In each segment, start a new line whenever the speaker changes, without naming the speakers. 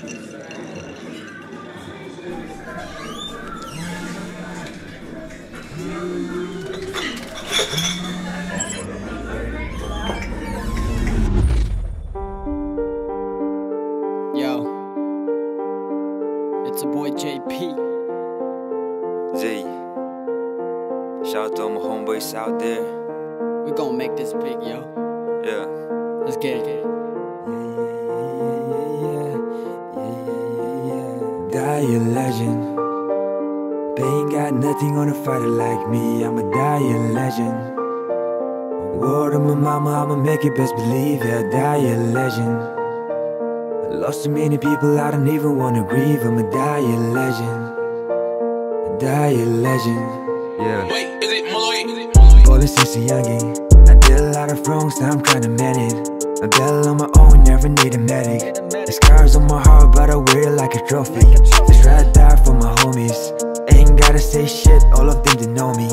Yo, it's a boy JP.
Z. Shout out to all my homeboys out there.
We gonna make this big, yo.
Yeah.
Let's get it.
Legend. They ain't got nothing on a fighter like me. I'm a die a legend. Word of my mama, I'ma make it best believe. Yeah, die a legend. I lost too many people, I don't even wanna grieve. I'm a die a legend. A die a legend.
Yeah.
Wait, is it Malloy?
Ballin' since a youngin'. I did a lot of wrongs, now I'm trying to mend it. I battle on my own, never need a medic. The scars on my heart, but I wear it like a trophy. For my homies. Ain't gotta say shit, all of them they know me.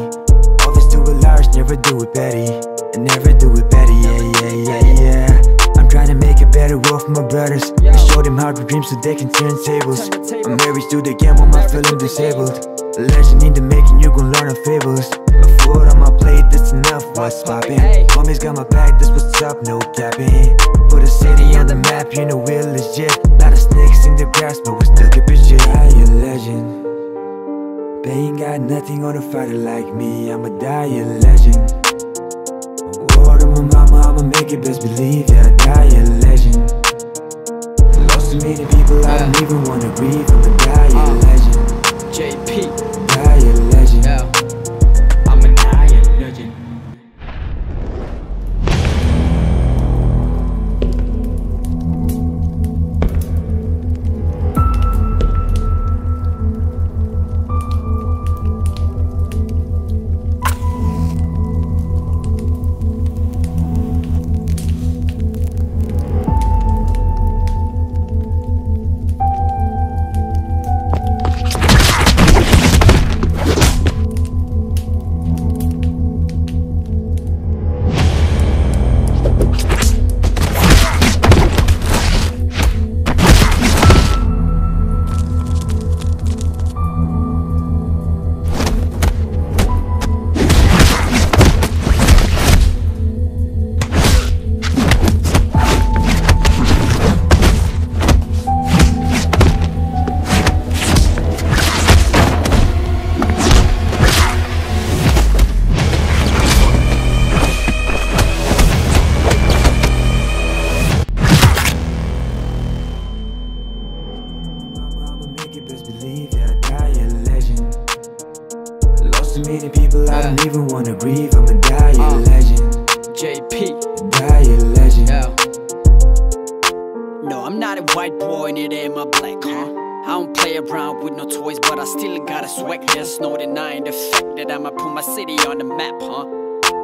Always do it large, never do it petty. And never do it petty, yeah, yeah, yeah, yeah. I'm trying to make a better world for my brothers. And show them how to dream so they can turn tables. I'm married to the game, I'm feeling disabled. A legend in the making, you gon' learn our fables. A food on my plate, that's enough, what's poppin'? Homies got my back, that's what's up, no capping. Put a city on the map, you know we're nothing on a fighter like me, I'm a die a legend. Word of my mama, I'ma make it best believe, yeah, die a legend. Lost too many people, I don't even wanna grieve, I'm a die too many people, I don't even wanna grieve, I'm a die a
Uh.
legend.
JP.
Die a legend.
Yo. No, I'm not a white boy, neither am I black, huh? I don't play around with no toys, but I still gotta swag. There's no denying the fact that I'ma put my city on the map, huh?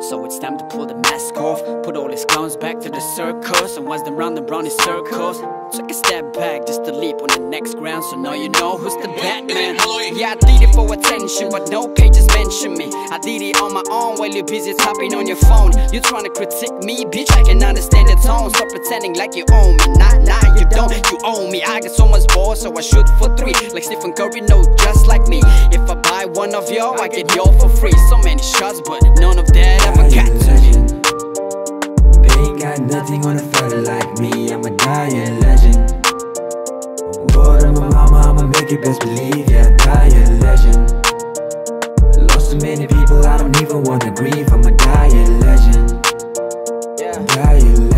So it's time to pull the mask off, put all these clowns back to the circus, and watch them round and round in circles. Took a step back just to leap on the next ground, so now you know who's the Batman. Yeah, I did it for attention, but no pages mention me. I did it on my own while you're busy tapping on your phone. You trying to critique me, bitch? I can understand the tone. Stop pretending like you own me. Nah, nah, you don't. You owe me. I got so much balls, so I shoot for three. Like Stephen Curry, no, just like me. If I buy one of y'all, I get y'all for free. So many shots, but none of that ever
Die
got
a
to
legend. They ain't got nothing on a fighter like me, I'm a a legend. Word of my mama, I'ma make it best believe, yeah, a legend. Lost too many people, I don't even wanna grieve, I'm a a legend.
Yeah.
A legend.